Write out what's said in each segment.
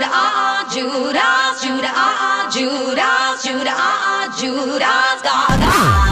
Judah, ah, ah, Judah, Judah, ah, ah, Judah, Judah, ah, ah, Judah, God, God.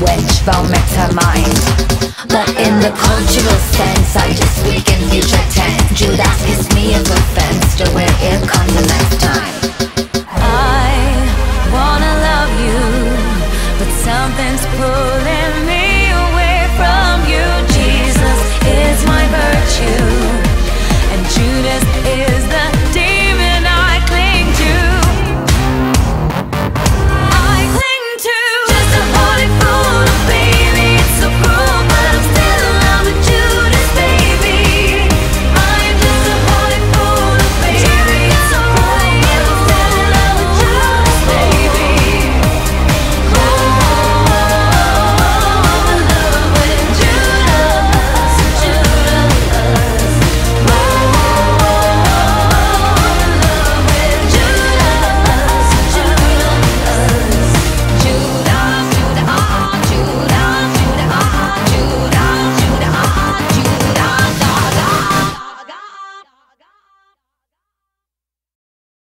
which will mind. But in the cultural sense, I just speak in future tense. Judas is me as offense to where it comes the next time. I wanna love you, but something's pulling me away from you. Jesus is my virtue, and Judas